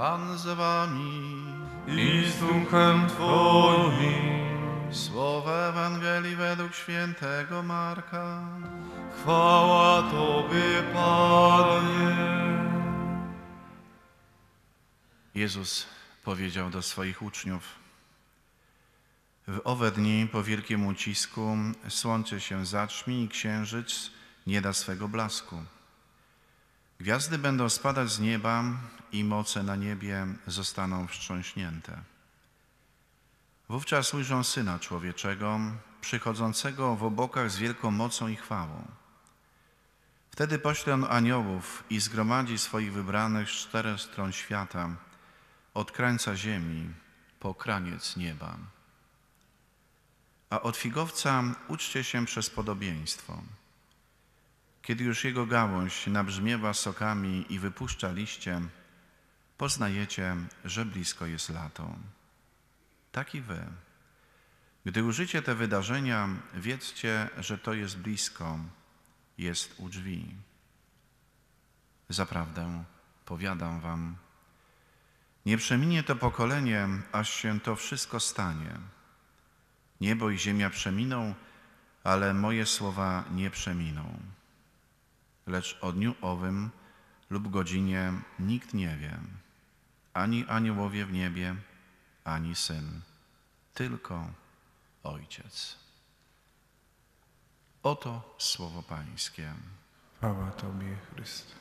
Pan z wami. i z duchem Twoim. Słowa Ewangelii według świętego Marka. Chwała Tobie, Panie. Jezus powiedział do swoich uczniów: W owe dni po wielkim ucisku słońce się zaćmi i księżyc nie da swego blasku. Gwiazdy będą spadać z nieba i moce na niebie zostaną wstrząśnięte. Wówczas ujrzą Syna Człowieczego, przychodzącego w obokach z wielką mocą i chwałą. Wtedy pośle on aniołów i zgromadzi swoich wybranych z czterech stron świata, od krańca ziemi po kraniec nieba. A od figowca uczcie się przez podobieństwo. Kiedy już jego gałąź nabrzmiewa sokami i wypuszcza liście, poznajecie, że blisko jest lato. Tak i wy. Gdy użycie te wydarzenia, wiedzcie, że to jest blisko, jest u drzwi. Zaprawdę powiadam wam, nie przeminie to pokolenie, aż się to wszystko stanie. Niebo i ziemia przeminą, ale moje słowa nie przeminą. Lecz o dniu owym lub godzinie nikt nie wie, ani aniołowie w niebie, ani syn, tylko Ojciec. Oto słowo Pańskie. Chwała Tobie, Chryste.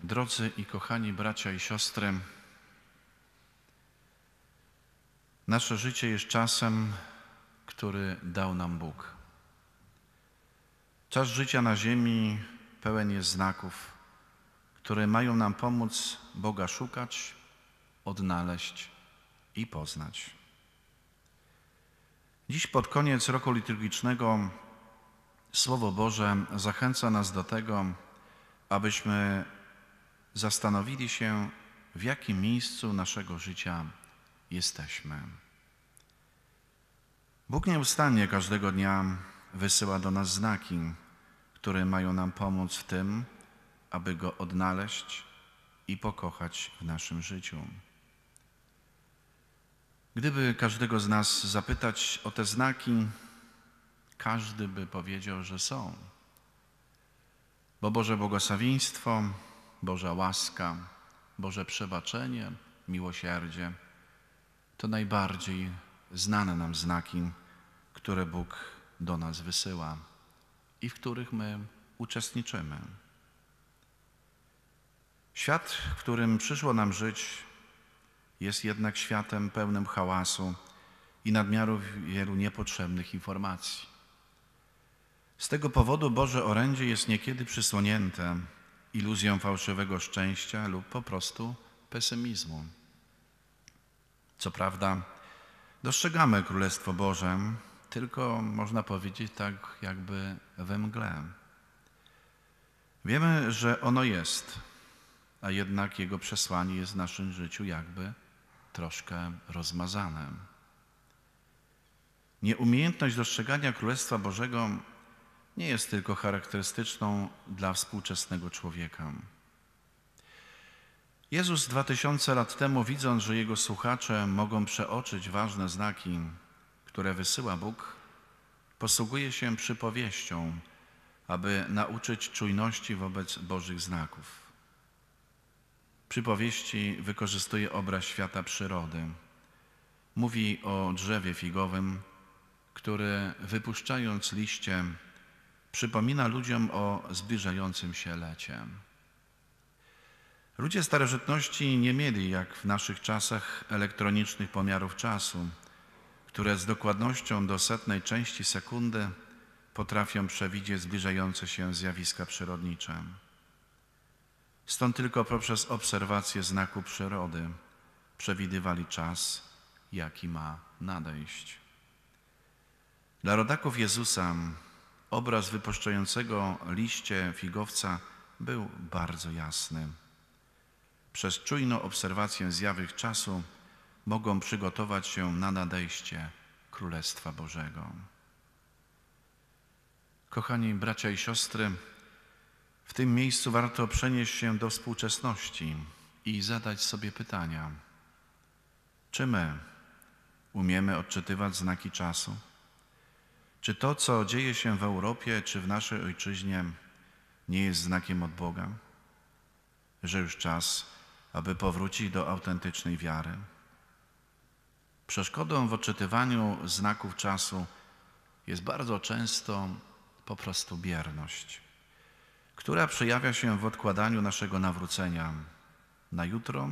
Drodzy i kochani bracia i siostry, nasze życie jest czasem, który dał nam Bóg. Czas życia na ziemi pełen jest znaków, które mają nam pomóc Boga szukać, odnaleźć i poznać. Dziś pod koniec roku liturgicznego Słowo Boże zachęca nas do tego, abyśmy zastanowili się, w jakim miejscu naszego życia jesteśmy. Bóg nieustannie każdego dnia wysyła do nas znaki, które mają nam pomóc w tym, aby Go odnaleźć i pokochać w naszym życiu. Gdyby każdego z nas zapytać o te znaki, każdy by powiedział, że są. Bo Boże błogosławieństwo, Boża łaska, Boże przebaczenie, miłosierdzie to najbardziej znane nam znaki, które Bóg do nas wysyła i w których my uczestniczymy. Świat, w którym przyszło nam żyć, jest jednak światem pełnym hałasu i nadmiaru wielu niepotrzebnych informacji. Z tego powodu Boże orędzie jest niekiedy przysłonięte iluzją fałszywego szczęścia lub po prostu pesymizmu. Co prawda, dostrzegamy Królestwo Boże, tylko można powiedzieć tak jakby we mgle. Wiemy, że ono jest, a jednak jego przesłanie jest w naszym życiu jakby troszkę rozmazane. Nieumiejętność dostrzegania Królestwa Bożego nie jest tylko charakterystyczną dla współczesnego człowieka. Jezus dwa tysiące lat temu, widząc, że jego słuchacze mogą przeoczyć ważne znaki, które wysyła Bóg, posługuje się przypowieścią, aby nauczyć czujności wobec Bożych znaków. Przypowieści wykorzystuje obraz świata przyrody. Mówi o drzewie figowym, który wypuszczając liście przypomina ludziom o zbliżającym się lecie. Ludzie starożytności nie mieli, jak w naszych czasach, elektronicznych pomiarów czasu, które z dokładnością do setnej części sekundy potrafią przewidzieć zbliżające się zjawiska przyrodnicze. Stąd tylko poprzez obserwację znaku przyrody przewidywali czas, jaki ma nadejść. Dla rodaków Jezusa obraz wypuszczającego liście figowca był bardzo jasny. Przez czujną obserwację zjawych czasu mogą przygotować się na nadejście Królestwa Bożego. Kochani bracia i siostry, tym miejscu warto przenieść się do współczesności i zadać sobie pytania: czy my umiemy odczytywać znaki czasu? Czy to, co dzieje się w Europie czy w naszej ojczyźnie, nie jest znakiem od Boga? Że już czas, aby powrócić do autentycznej wiary? Przeszkodą w odczytywaniu znaków czasu jest bardzo często po prostu bierność, która przejawia się w odkładaniu naszego nawrócenia na jutro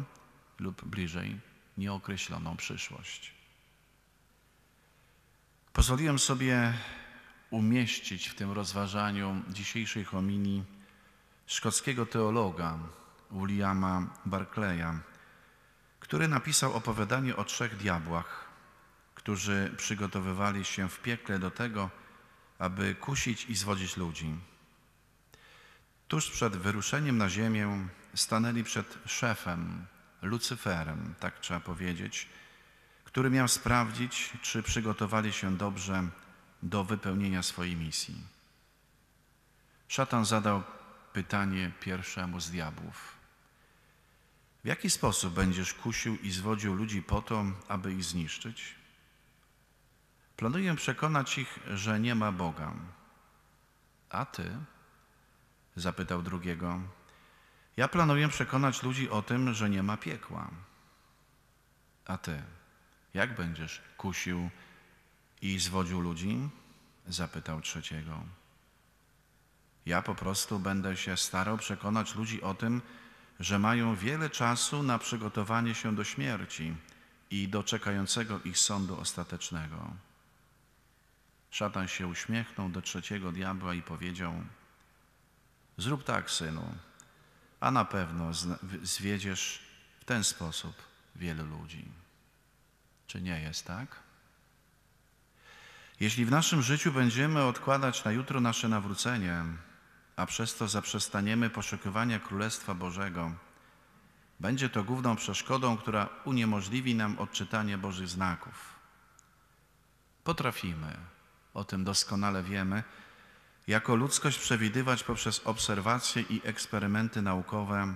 lub bliżej nieokreśloną przyszłość. Pozwoliłem sobie umieścić w tym rozważaniu dzisiejszej homilii szkockiego teologa Williama Barclaya, który napisał opowiadanie o trzech diabłach, którzy przygotowywali się w piekle do tego, aby kusić i zwodzić ludzi. Tuż przed wyruszeniem na ziemię stanęli przed szefem, Lucyferem, tak trzeba powiedzieć, który miał sprawdzić, czy przygotowali się dobrze do wypełnienia swojej misji. Szatan zadał pytanie pierwszemu z diabłów. W jaki sposób będziesz kusił i zwodził ludzi po to, aby ich zniszczyć? Planuję przekonać ich, że nie ma Boga. A ty? Zapytał drugiego. Ja planuję przekonać ludzi o tym, że nie ma piekła. A ty? Jak będziesz kusił i zwodził ludzi? Zapytał trzeciego. Ja po prostu będę się starał przekonać ludzi o tym, że mają wiele czasu na przygotowanie się do śmierci i do czekającego ich sądu ostatecznego. Szatan się uśmiechnął do trzeciego diabła i powiedział: Zrób tak, synu, a na pewno zwiedziesz w ten sposób wielu ludzi. Czy nie jest tak? Jeśli w naszym życiu będziemy odkładać na jutro nasze nawrócenie, a przez to zaprzestaniemy poszukiwania Królestwa Bożego, będzie to główną przeszkodą, która uniemożliwi nam odczytanie Bożych znaków. Potrafimy, o tym doskonale wiemy, jako ludzkość przewidywać poprzez obserwacje i eksperymenty naukowe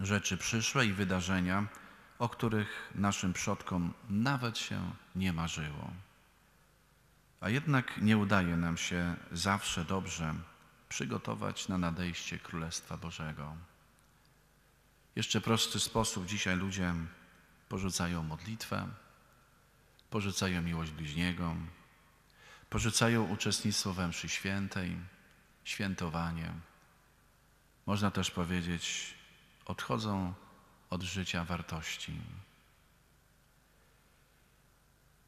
rzeczy przyszłe i wydarzenia, o których naszym przodkom nawet się nie marzyło. A jednak nie udaje nam się zawsze dobrze przygotować na nadejście Królestwa Bożego. Jeszcze prosty sposób dzisiaj ludzie porzucają modlitwę, porzucają miłość bliźniego, porzucają uczestnictwo we mszy świętej, świętowanie. Można też powiedzieć, odchodzą od życia wartości.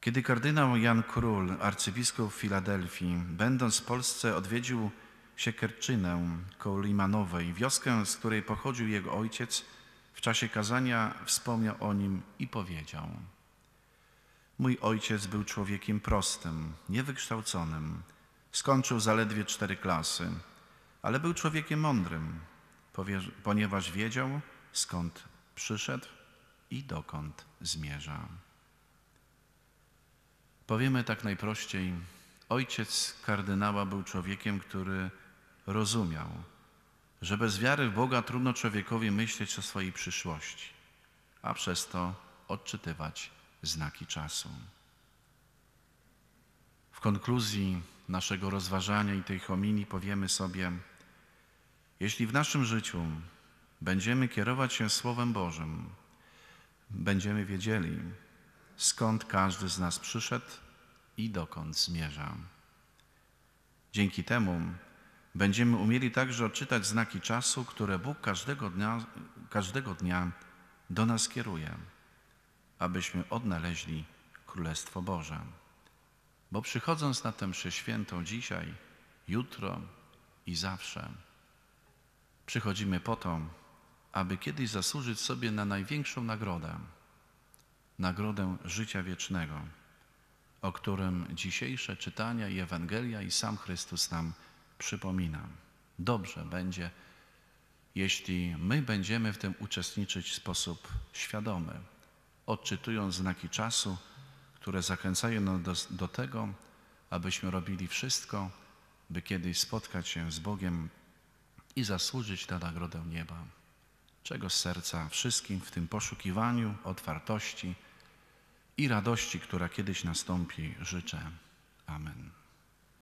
Kiedy kardynał Jan Król, arcybiskup Filadelfii, będąc w Polsce, odwiedził Siekierczynę koło Limanowej, wioskę, z której pochodził jego ojciec, w czasie kazania wspomniał o nim i powiedział: Mój ojciec był człowiekiem prostym, niewykształconym. Skończył zaledwie cztery klasy, ale był człowiekiem mądrym, ponieważ wiedział, skąd przyszedł i dokąd zmierza. Powiemy tak najprościej: Ojciec kardynała był człowiekiem, który rozumiał, że bez wiary w Boga trudno człowiekowi myśleć o swojej przyszłości, a przez to odczytywać znaki czasu. W konkluzji naszego rozważania i tej homilii powiemy sobie, jeśli w naszym życiu będziemy kierować się Słowem Bożym, będziemy wiedzieli, skąd każdy z nas przyszedł i dokąd zmierza. Dzięki temu będziemy umieli także odczytać znaki czasu, które Bóg każdego dnia, każdego dnia do nas kieruje, abyśmy odnaleźli Królestwo Boże. Bo przychodząc na tę mszę świętą dzisiaj, jutro i zawsze, przychodzimy po to, aby kiedyś zasłużyć sobie na największą nagrodę, nagrodę życia wiecznego, o którym dzisiejsze czytania i Ewangelia i sam Chrystus nam przypomina. Dobrze będzie, jeśli my będziemy w tym uczestniczyć w sposób świadomy, odczytując znaki czasu, które zachęcają nas do, do tego, abyśmy robili wszystko, by kiedyś spotkać się z Bogiem i zasłużyć na nagrodę nieba. Czego z serca wszystkim w tym poszukiwaniu otwartości i radości, która kiedyś nastąpi, życzę. Amen.